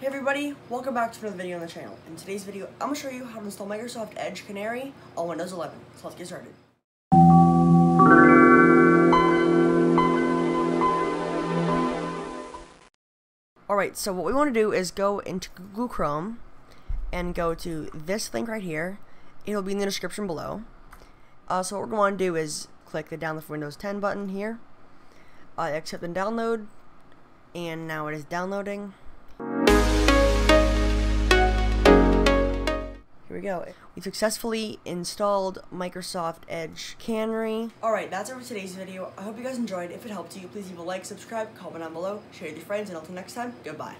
Hey everybody, welcome back to another video on the channel. In today's video, I'm going to show you how to install Microsoft Edge Canary on Windows 11. So let's get started. Alright, so what we want to do is go into Google Chrome and go to this link right here. It'll be in the description below. Uh, so what we're going to do is click the download for Windows 10 button here. Uh, accept and download. And now it is downloading. We go. We've successfully installed Microsoft Edge Canary. Alright, that's it for today's video. I hope you guys enjoyed. If it helped you, please leave a like, subscribe, comment down below, share with your friends, and until next time, goodbye.